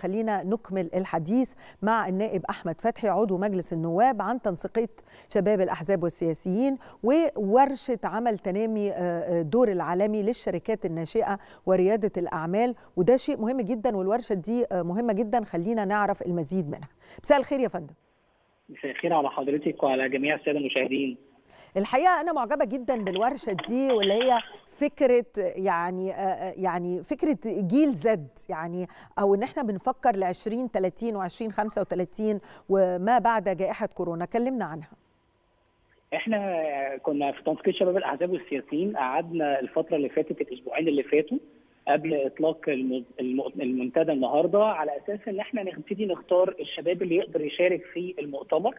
خلينا نكمل الحديث مع النائب أحمد فتحي عضو مجلس النواب عن تنسيقية شباب الأحزاب والسياسيين وورشة عمل تنامي دور العالمي للشركات الناشئة وريادة الأعمال. وده شيء مهم جدا والورشة دي مهمة جدا. خلينا نعرف المزيد منها. مساء الخير يا فندم. مساء الخير على حضرتك وعلى جميع السادة المشاهدين. الحقيقة أنا معجبة جدا بالورشة دي واللي هي فكرة يعني يعني فكرة جيل زد يعني أو إن إحنا بنفكر ل 20 30 و20 35 وما بعد جائحة كورونا. كلمنا عنها. إحنا كنا في تنسيق شباب الأحزاب والسياسيين قعدنا الفترة اللي فاتت الأسبوعين اللي فاتوا قبل إطلاق المنتدى النهارده على أساس إن إحنا نبتدي نختار الشباب اللي يقدر يشارك في المؤتمر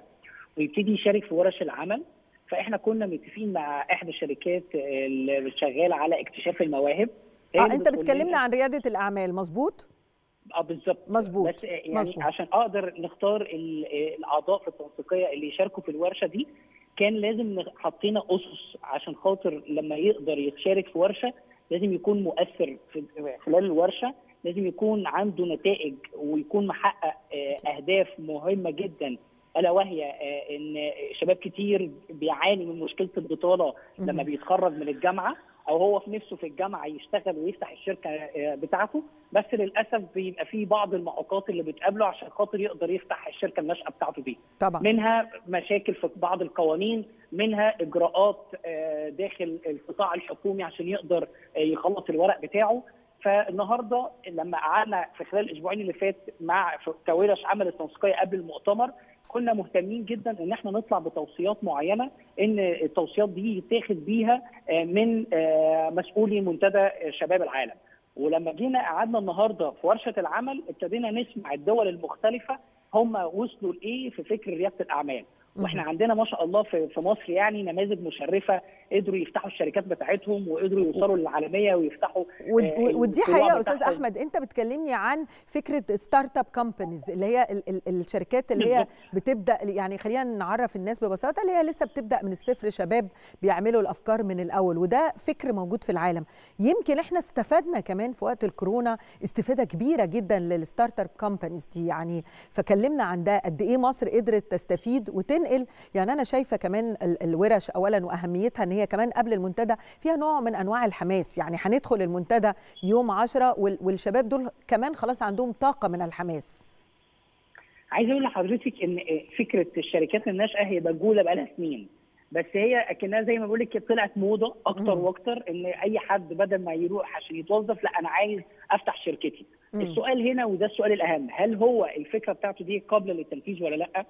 ويبتدي يشارك في ورش العمل. فاحنا كنا متفقين مع احدى الشركات اللي شغالة على اكتشاف المواهب. آه أنت بتكلمنا عن ريادة الأعمال مظبوط؟ آه بالظبط. مظبوط بس يعني مزبوط. عشان أقدر نختار الأعضاء في التنسيقية اللي يشاركوا في الورشة دي كان لازم حطينا أسس عشان خاطر لما يقدر يشارك في ورشة لازم يكون مؤثر في خلال الورشة لازم يكون عنده نتائج ويكون محقق أهداف مهمة جدا ألا وهي إن شباب كتير بيعاني من مشكلة البطاله لما بيتخرج من الجامعة أو هو في نفسه في الجامعة يشتغل ويفتح الشركة بتاعته. بس للأسف بيبقى في بعض المعوقات اللي بتقابله عشان خاطر يقدر يفتح الشركة الناشئة بتاعته دي. طبعا. منها مشاكل في بعض القوانين منها إجراءات داخل القطاع الحكومي عشان يقدر يخلص الورق بتاعه. فالنهاردة لما قعدنا في خلال الأسبوعين اللي فات مع كورش عمل التنسيقية قبل المؤتمر كنا مهتمين جدا إن إحنا نطلع بتوصيات معينة إن التوصيات دي يتاخد بيها من مسؤولي منتدى شباب العالم. ولما جينا قعدنا النهارده في ورشة العمل ابتدينا نسمع الدول المختلفة هم وصلوا لإيه في فكر ريادة الأعمال. وإحنا عندنا ما شاء الله في مصر يعني نماذج مشرفة قدروا يفتحوا الشركات بتاعتهم وقدروا يوصلوا للعالمية ويفتحوا ودي حقيقة أستاذ أحمد أنت بتكلمني عن فكرة startup companies اللي هي ال ال الشركات اللي هي بتبدأ يعني خلينا نعرف الناس ببساطة اللي هي لسه بتبدأ من الصفر شباب بيعملوا الأفكار من الأول وده فكر موجود في العالم. يمكن إحنا استفدنا كمان في وقت الكورونا استفادة كبيرة جدا لل startup companies دي يعني فكلمنا عن ده قد إيه مصر قدرت تستفيد وتن تنقل. يعني أنا شايفة كمان الورش اولا وأهميتها إن هي كمان قبل المنتدى فيها نوع من أنواع الحماس. يعني هندخل المنتدى يوم 10 والشباب دول كمان خلاص عندهم طاقة من الحماس. عايز أقول لحضرتك إن فكرة الشركات الناشئة هي مجهولة بقالها سنين. بس هي أكنها زي ما بقول لك طلعت موضة أكتر وأكتر إن أي حد بدل ما يروح عشان يتوظف لأ أنا عايز أفتح شركتي. السؤال هنا وده السؤال الأهم هل هو الفكرة بتاعته دي قابلة للتنفيذ ولا لأ؟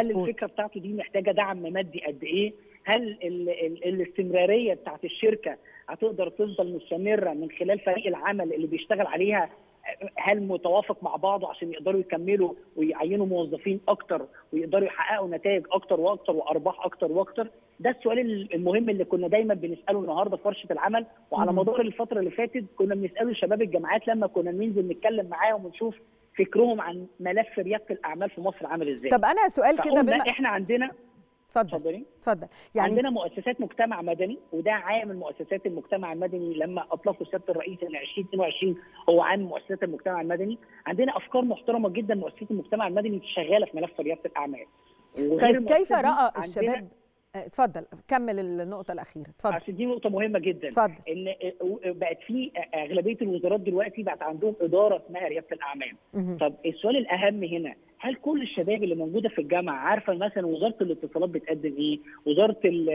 هل. الفكرة بتاعته دي محتاجة دعم مادي قد إيه؟ هل ال ال الاستمرارية بتاعت الشركة هتقدر تفضل مستمرة من خلال فريق العمل اللي بيشتغل عليها هل متوافق مع بعضه عشان يقدروا يكملوا ويعينوا موظفين أكتر ويقدروا يحققوا نتائج أكتر وأكتر وأرباح أكتر وأكتر ده السؤال المهم اللي كنا دايما بنسأله النهارده في ورشة العمل وعلى مدار الفترة اللي فاتت كنا بنسأله شباب الجامعات لما كنا ننزل نتكلم معاهم ونشوف فكرهم عن ملف رياده الأعمال في مصر عامل إزاي. طب أنا سؤال كده بما إحنا عندنا اتفضل اتفضل. يعني عندنا مؤسسات مجتمع مدني وده عام من مؤسسات المجتمع المدني لما أطلقوا سياده الرئيس إن 2022 هو عام مؤسسات المجتمع المدني. عندنا أفكار محترمة جدا مؤسسات المجتمع المدني شغالة في ملف ريادة الأعمال. طيب كيف رأى الشباب اتفضل كمل النقطة الأخيرة اتفضل. عشان دي نقطة مهمة جدا. اتفضل. إن بقت في أغلبية الوزارات دلوقتي بقت عندهم إدارة اسمها ريادة الأعمال. مه. طب السؤال الأهم هنا هل كل الشباب اللي موجودة في الجامعة عارفة مثلا وزارة الاتصالات بتقدم إيه؟ وزارة ال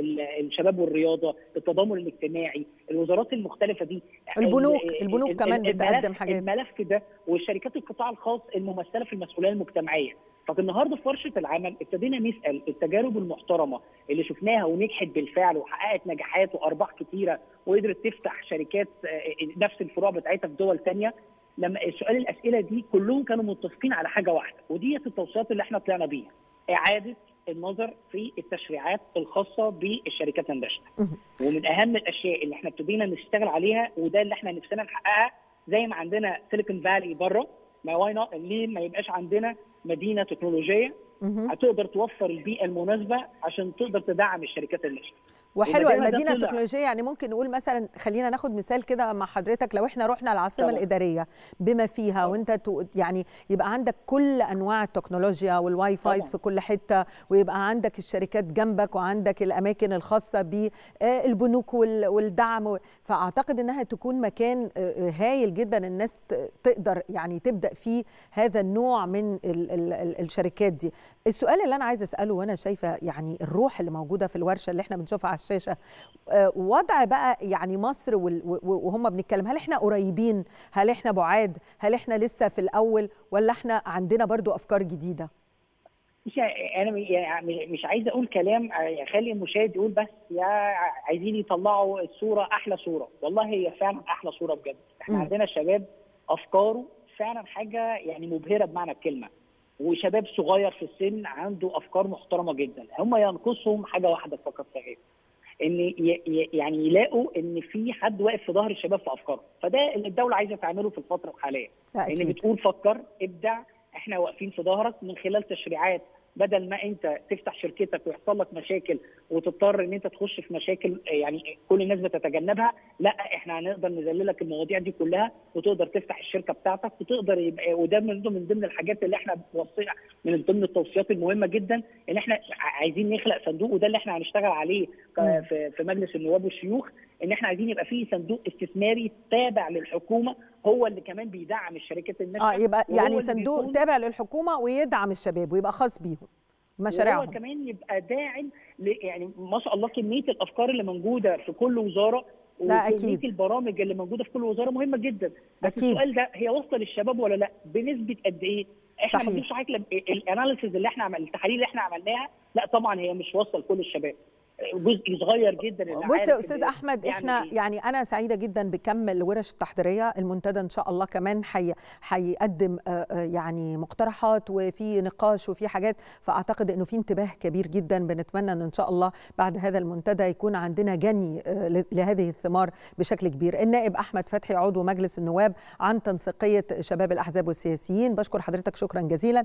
ال الشباب والرياضة، التضامن الاجتماعي، الوزارات المختلفة دي البنوك البنوك كمان بتقدم حاجات الملف ده والشركات القطاع الخاص الممثلة في المسؤولية المجتمعية، فالنهارده في ورشة العمل ابتدينا نسأل التجارب المحترمة اللي شفناها ونجحت بالفعل وحققت نجاحات وأرباح كثيره وقدرت تفتح شركات نفس الفروع بتاعتها في دول ثانية لما السؤال الأسئلة دي كلهم كانوا متفقين على حاجة واحدة ودي التوصيات اللي إحنا طلعنا بيها إعادة النظر في التشريعات الخاصة بالشركات الناشئة. ومن أهم الأشياء اللي إحنا ابتدينا نشتغل عليها وده اللي إحنا نفسنا نحققها زي ما عندنا سيليكون فالي بره ما واي ليه ما يبقاش عندنا مدينة تكنولوجية؟ هتقدر توفر البيئة المناسبة عشان تقدر تدعم الشركات الناشئة. وحلوة المدينة التكنولوجية يعني ممكن نقول مثلا خلينا ناخد مثال كده مع حضرتك لو إحنا رحنا العاصمة طبعا. الإدارية بما فيها طبعا. وأنت يعني يبقى عندك كل أنواع التكنولوجيا والواي فايز في كل حتة ويبقى عندك الشركات جنبك وعندك الأماكن الخاصة بالبنوك والدعم فأعتقد إنها تكون مكان هايل جدا الناس تقدر يعني تبدأ فيه هذا النوع من ال ال ال الشركات دي السؤال اللي أنا عايزة أسأله وأنا شايفة يعني الروح اللي موجودة في الورشة اللي إحنا بنشوفها الشاشه وضع بقى يعني مصر وهم بنتكلم هل إحنا قريبين؟ هل إحنا بعاد؟ هل إحنا لسه في الأول؟ ولا إحنا عندنا برضو أفكار جديدة؟ مش أنا يعني مش عايز أقول كلام اخلي المشاهد يقول بس يا عايزين يطلعوا الصورة أحلى صورة. والله هي فعلا أحلى صورة بجد. إحنا م. عندنا شباب أفكاره فعلا حاجة يعني مبهرة بمعنى الكلمة. وشباب صغير في السن عنده أفكار محترمة جدا. هم ينقصهم حاجة واحدة فقط غير ان يعني يلاقوا ان في حد واقف في ظهر الشباب في افكارهم فده اللي الدولة عايزة تعمله في الفترة الحالية. ان بتقول فكر ابدع إحنا واقفين في ظهرك من خلال تشريعات. بدل ما انت تفتح شركتك ويحصل لك مشاكل وتضطر ان انت تخش في مشاكل يعني كل الناس بتتجنبها لا إحنا هنقدر نذللك المواضيع دي كلها وتقدر تفتح الشركة بتاعتك وتقدر يبقى وده من ضمن ضمن الحاجات اللي إحنا بنوصيها من ضمن التوصيات المهمة جدا ان إحنا عايزين نخلق صندوق وده اللي إحنا هنشتغل عليه. في في مجلس النواب والشيوخ ان إحنا عايزين يبقى فيه صندوق استثماري تابع للحكومة هو اللي كمان بيدعم الشركات الناشئه آه يبقى يعني صندوق تابع للحكومة ويدعم الشباب ويبقى خاص بيهم مشاريعهم. كمان يبقى داعم يعني ما شاء الله كمية الأفكار اللي موجودة في كل وزارة لا أكيد. البرامج اللي موجودة في كل وزارة مهمة جدا. بس أكيد. السؤال ده هي واصلة للشباب ولا لا؟ بنسبة قد إيه؟ إحنا ما نضيفش حاجة الاناليسيز اللي إحنا عمل التحاليل اللي إحنا عملناها لا طبعا هي مش واصلة لكل الشباب. جزء صغير جدا بص يا أستاذ أحمد يعني إحنا؟ يعني أنا سعيدة جدا بكم الورش التحضيرية. المنتدى إن شاء الله كمان حي هيقدم يعني مقترحات وفي نقاش وفي حاجات. فأعتقد إنه في انتباه كبير جدا. بنتمنى إن ان شاء الله بعد هذا المنتدى يكون عندنا جني لهذه الثمار بشكل كبير. النائب أحمد فتحي عضو مجلس النواب عن تنسيقية شباب الأحزاب والسياسيين. بشكر حضرتك شكرا جزيلا.